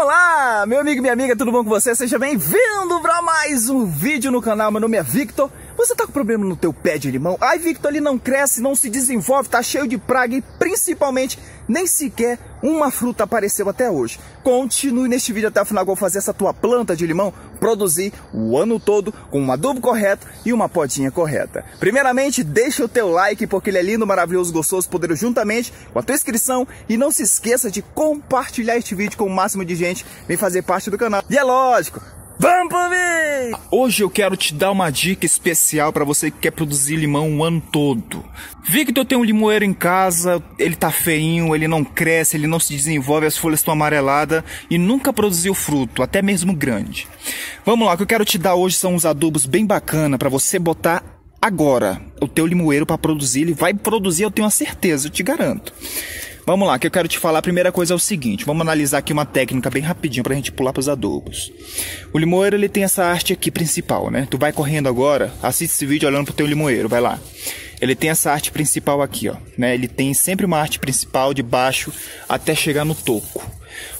Olá, meu amigo e minha amiga, tudo bom com você? Seja bem-vindo para mais um vídeo no canal. Meu nome é Victor. Você tá com problema no teu pé de limão? Ai, Victor, ele não cresce, não se desenvolve, tá cheio de praga e principalmente nem sequer uma fruta apareceu até hoje. Continue neste vídeo até o final, vou fazer essa tua planta de limão produzir o ano todo com um adubo correto e uma podinha correta. Primeiramente, deixa o teu like porque ele é lindo, maravilhoso, gostoso, poderoso juntamente com a tua inscrição e não se esqueça de compartilhar este vídeo com o máximo de gente, vem fazer parte do canal. E é lógico, Vamos pro vídeo! Hoje eu quero te dar uma dica especial para você que quer produzir limão o ano todo. Victor tem um limoeiro em casa, ele tá feinho, ele não cresce, ele não se desenvolve, as folhas estão amareladas e nunca produziu fruto, até mesmo grande. Vamos lá, o que eu quero te dar hoje são uns adubos bem bacana para você botar agora o teu limoeiro para produzir, ele vai produzir, eu tenho a certeza, eu te garanto. Vamos lá, que eu quero te falar. A primeira coisa é o seguinte: vamos analisar aqui uma técnica bem rapidinho para a gente pular para os adubos. O limoeiro ele tem essa arte aqui principal, né? Tu vai correndo agora, assiste esse vídeo olhando pro teu limoeiro, vai lá. Ele tem essa arte principal aqui, ó, né? Ele tem sempre uma arte principal de baixo até chegar no toco.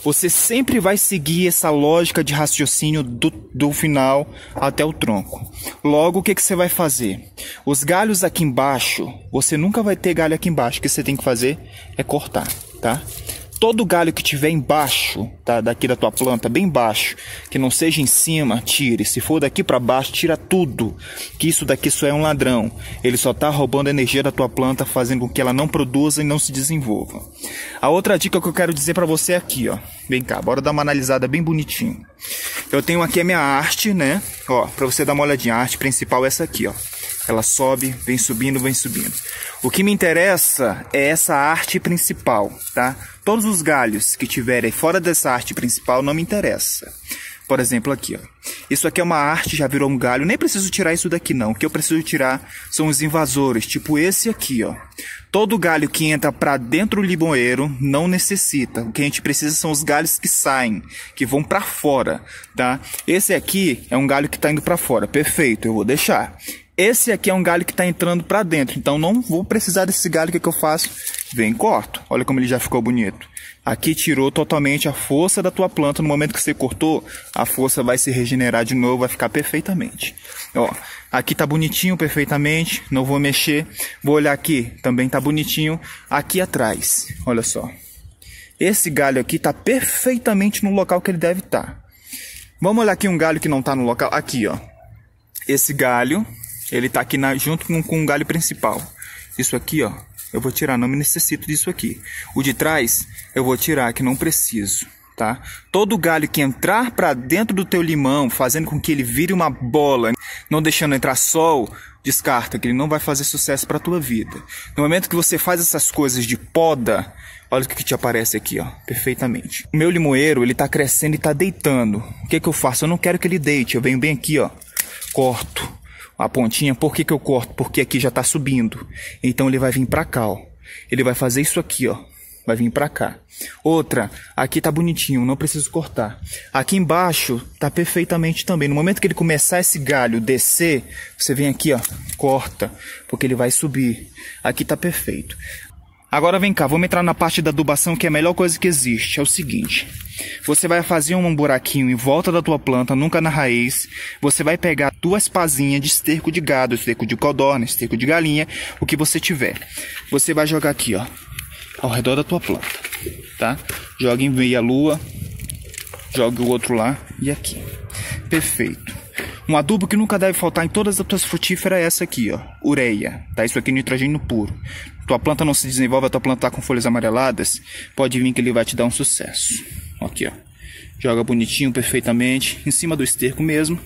Você sempre vai seguir essa lógica de raciocínio do, do final até o tronco. Logo, o que, que você vai fazer? Os galhos aqui embaixo, você nunca vai ter galho aqui embaixo. O que você tem que fazer é cortar, tá? Todo galho que tiver embaixo, tá, daqui da tua planta, bem baixo, que não seja em cima, tire. Se for daqui para baixo, tira tudo. Que isso daqui só é um ladrão. Ele só tá roubando a energia da tua planta, fazendo com que ela não produza e não se desenvolva. A outra dica que eu quero dizer para você é aqui, ó. Vem cá, bora dar uma analisada bem bonitinho. Eu tenho aqui a minha arte, né? Ó, para você dar uma olhadinha, a arte principal é essa aqui, ó. Ela sobe, vem subindo, vem subindo. O que me interessa é essa arte principal, tá? Todos os galhos que tiverem fora dessa arte principal não me interessa. Por exemplo, aqui, ó. Isso aqui é uma arte, já virou um galho. Nem preciso tirar isso daqui, não. O que eu preciso tirar são os invasores, tipo esse aqui, ó. Todo galho que entra para dentro do limoeiro não necessita. O que a gente precisa são os galhos que saem, que vão para fora, tá? Esse aqui é um galho que está indo para fora. Perfeito, eu vou deixar. Esse aqui é um galho que está entrando para dentro, então não vou precisar desse galho. Que, que eu faço? Vem corto. Olha como ele já ficou bonito. Aqui tirou totalmente a força da tua planta. No momento que você cortou, a força vai se regenerar de novo, vai ficar perfeitamente. Ó, aqui tá bonitinho perfeitamente, não vou mexer. Vou olhar aqui, também tá bonitinho. Aqui atrás, olha só. Esse galho aqui tá perfeitamente no local que ele deve estar. Tá. Vamos olhar aqui um galho que não tá no local. Aqui, ó. Esse galho ele está aqui na, junto com, com o galho principal. Isso aqui, ó, eu vou tirar, não me necessito disso aqui. O de trás, eu vou tirar, que não preciso, tá? Todo galho que entrar para dentro do teu limão, fazendo com que ele vire uma bola, não deixando entrar sol, descarta, que ele não vai fazer sucesso para tua vida. No momento que você faz essas coisas de poda, olha o que, que te aparece aqui, ó, perfeitamente. O meu limoeiro, ele tá crescendo e tá deitando. O que que eu faço? Eu não quero que ele deite, eu venho bem aqui, ó, corto a pontinha, por que, que eu corto? Porque aqui já está subindo. Então ele vai vir para cá, ó. Ele vai fazer isso aqui, ó. Vai vir para cá. Outra, aqui tá bonitinho, não preciso cortar. Aqui embaixo tá perfeitamente também. No momento que ele começar esse galho descer, você vem aqui, ó, corta, porque ele vai subir. Aqui tá perfeito. Agora vem cá, vamos entrar na parte da adubação que é a melhor coisa que existe. É o seguinte: você vai fazer um buraquinho em volta da tua planta, nunca na raiz. Você vai pegar duas pazinhas de esterco de gado, esterco de codorna, esterco de galinha, o que você tiver. Você vai jogar aqui, ó, ao redor da tua planta, tá? Joga em meia lua, joga o outro lá e aqui. Perfeito. Um adubo que nunca deve faltar em todas as tuas frutíferas é essa aqui, ó, ureia, tá? Isso aqui é nitrogênio puro tua planta não se desenvolve, a tua planta tá com folhas amareladas, pode vir que ele vai te dar um sucesso. Aqui, ó. Joga bonitinho, perfeitamente, em cima do esterco mesmo.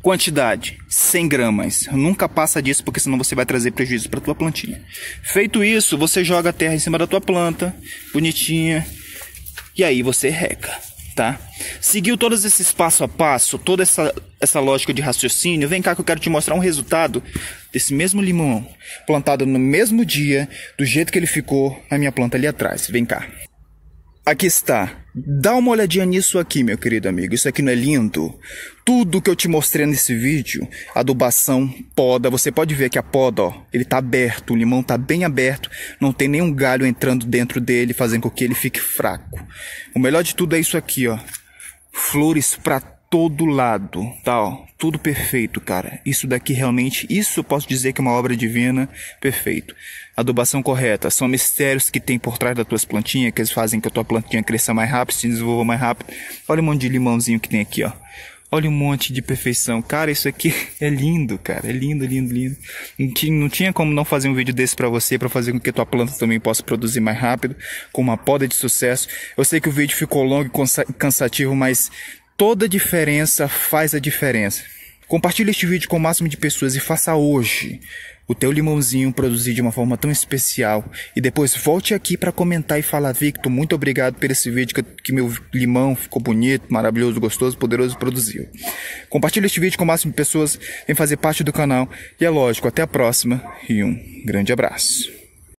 Quantidade, 100 gramas. Nunca passa disso, porque senão você vai trazer prejuízo para tua plantinha. Feito isso, você joga a terra em cima da tua planta, bonitinha, e aí você reca tá? Seguiu todos esses passo a passo, toda essa, essa lógica de raciocínio, vem cá que eu quero te mostrar um resultado desse mesmo limão, plantado no mesmo dia, do jeito que ele ficou na minha planta ali atrás. Vem cá. Aqui está. Dá uma olhadinha nisso aqui, meu querido amigo. Isso aqui não é lindo? Tudo que eu te mostrei nesse vídeo, adubação, poda, você pode ver que a poda, ó, ele tá aberto, o limão tá bem aberto, não tem nenhum galho entrando dentro dele, fazendo com que ele fique fraco. O melhor de tudo é isso aqui, ó. Flores para todo lado, tá? Ó, tudo perfeito, cara. Isso daqui realmente, isso eu posso dizer que é uma obra divina, perfeito. Adubação correta, são mistérios que tem por trás das tuas plantinhas, que eles fazem que a tua plantinha cresça mais rápido, se desenvolva mais rápido. Olha o monte de limãozinho que tem aqui, ó. Olha um monte de perfeição. Cara, isso aqui é lindo, cara. É lindo, lindo, lindo. Não tinha, não tinha como não fazer um vídeo desse para você, para fazer com que a tua planta também possa produzir mais rápido, com uma poda de sucesso. Eu sei que o vídeo ficou longo e cansativo, mas Toda diferença faz a diferença. Compartilhe este vídeo com o máximo de pessoas e faça hoje o teu limãozinho produzir de uma forma tão especial. E depois volte aqui para comentar e falar, Victor, muito obrigado por esse vídeo, que, que, meu limão ficou bonito, maravilhoso, gostoso, poderoso produziu. Compartilhe este vídeo com o máximo de pessoas, vem fazer parte do canal. E é lógico, até a próxima e um grande abraço.